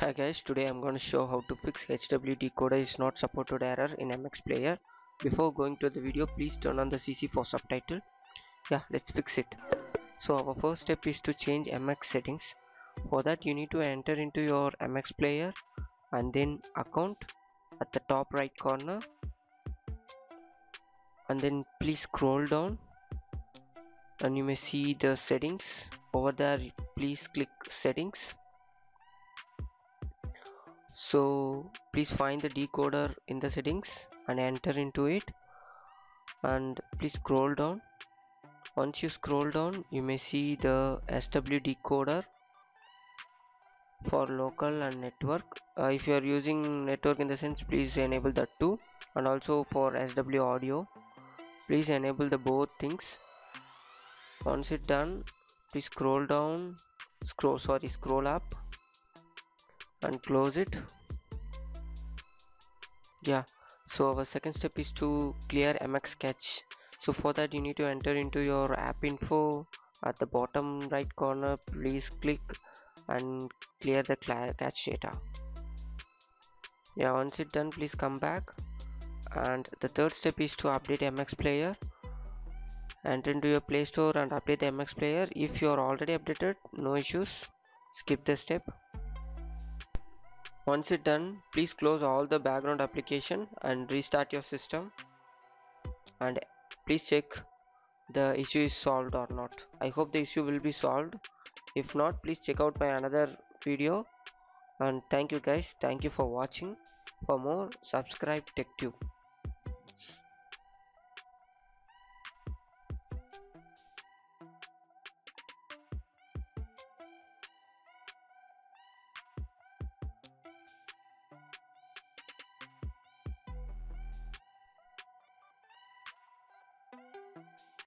Hi guys, today I'm going to show how to fix HW decoder is not supported error in MX player. Before going to the video, please turn on the CC for subtitle. Yeah, let's fix it. So our first step is to change MX settings. For that you need to enter into your MX player and then account at the top right corner and then please scroll down and you may see the settings over there please click settings so please find the decoder in the settings and enter into it. And please scroll down. Once you scroll down you may see the SW decoder for local and network. Uh, if you are using network in the sense please enable that too. And also for SW audio please enable the both things. Once it done please scroll down. Scroll sorry scroll up and close it. Yeah. So our second step is to clear mx cache so for that you need to enter into your app info. At the bottom right corner please click and clear the cache data. Yeah once it done please come back. And the third step is to update mx player. Enter into your play store and update the mx player. If you are already updated no issues. Skip the step once it done please close all the background application and restart your system. And please check the issue is solved or not. I hope the issue will be solved. If not please check out my another video. And thank you guys. Thank you for watching. For more subscribe techtube